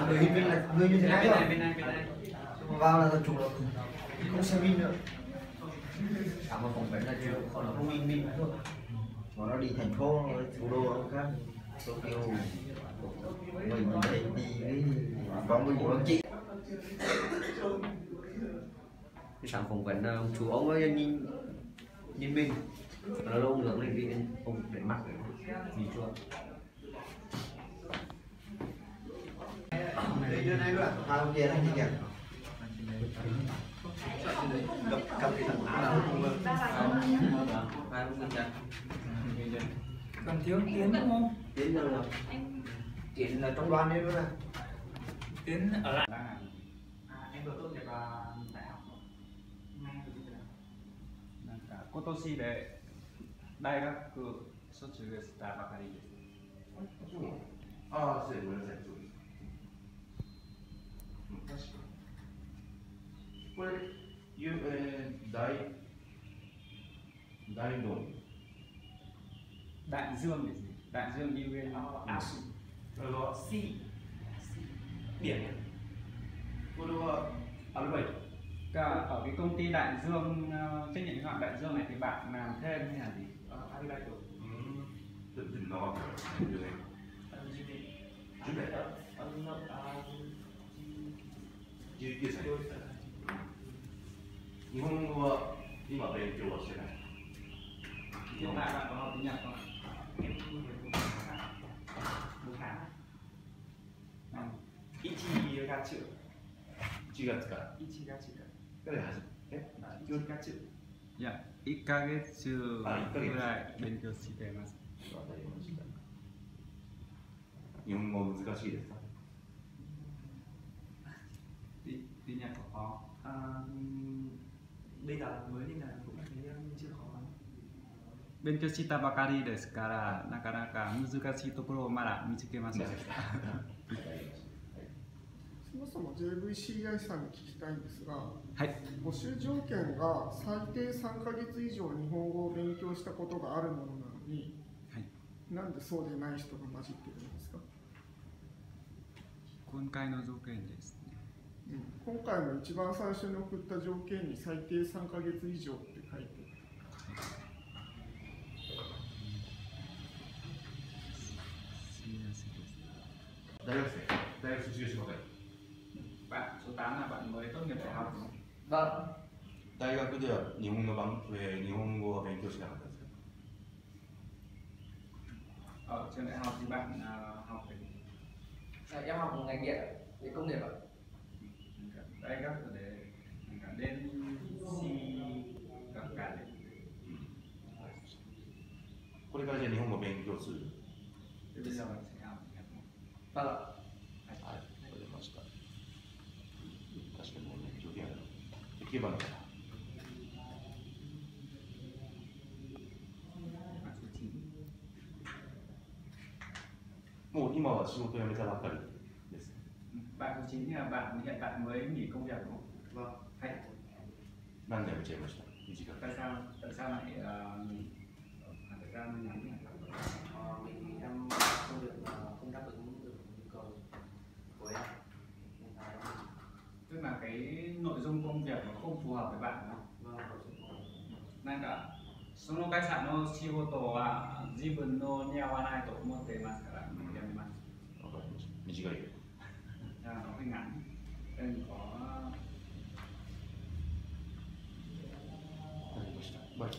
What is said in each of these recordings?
phản hình bên là người như thế này rồi vào là chủ lực không xem win được cả một phòng bệnh là chịu còn nó không win win thôi mà nó đi thành phố thủ đô không khác Tokyo mình đây đi với con với của anh chị cái sản phẩm vẫn chú ông ấy nhìn nhìn mình nó lâu lượng này vì ông để mặt vì chưa đưa này luôn hà long kia anh chị nhỉ cầm cầm cái thằng á là không luôn còn thiếu tiến đúng không tiến rồi tiến là trong đoàn đấy luôn à tiến ở lại em vừa tốt nghiệp đại học nghe rồi cô tô si để đại học 卒業したばかりです。ああ、失礼、ごめんなさい。Đấy Đây nổi Đại dương để gì? Đại dương đi nguyên nó là acid Rồi đó C Biển Cô đô ở đâu vậy Cả ở cái công ty Đại Dương trách nhiệm hữu hạn Đại Dương này thì bạn làm thêm hay là gì? Ờ, à, 23 tuổi. Ừ. Tự tin nó. Được rồi. Chú này. Chú này. Chú này. Chú này. 日本語は今勉強はしてない。日本語1月1月から1月から始めて1月いや1ヶ月ぐらい勉強していますわかりました日本語難しいですかリニアとか勉強したばかりですから、なかなか難しいところをまだ見つけません。でした。そもそも JVCI さんに聞きたいんですが、募集条件が最低3か月以上日本語を勉強したことがあるものなのに、なんでそうでない人が混じってるんですか今回の条件です。今回の一番最初に送った条件に最低3か月以上って書いて大学生大学生大学生大学では日本の番、えー、日本語を勉強しなかったですか山本がいいや、いや、いや、い大学でなんか学科でこれからじゃあ日本語勉強するただ、はい、わかりました。確かにもうね、できればな。もう今は仕事辞めたばっかり。bạn cũng chính là bạn hiện tại mới nghỉ công việc đúng không? Vâng. Hay. 난 내가 제일 tại sao tại sao lại uh, ờ, khoảng ờ, thời gian ngắn nhỉ? Ờ, công việc không đáp ứng được nhu cầu của em. Tức là cái nội dung công việc nó không phù hợp với bạn đúng không? vâng có sự cố. なんかその会社の仕事は自分の似合わないと思っていますから、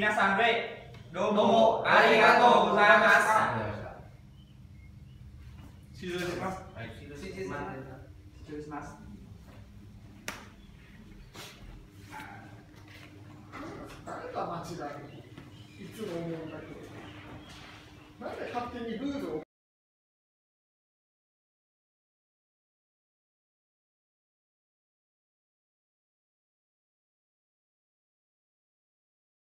皆さんでどうもありがとうございましたします、はい、します失礼します。が間違いつも思うんだけど。なんで勝手にルールを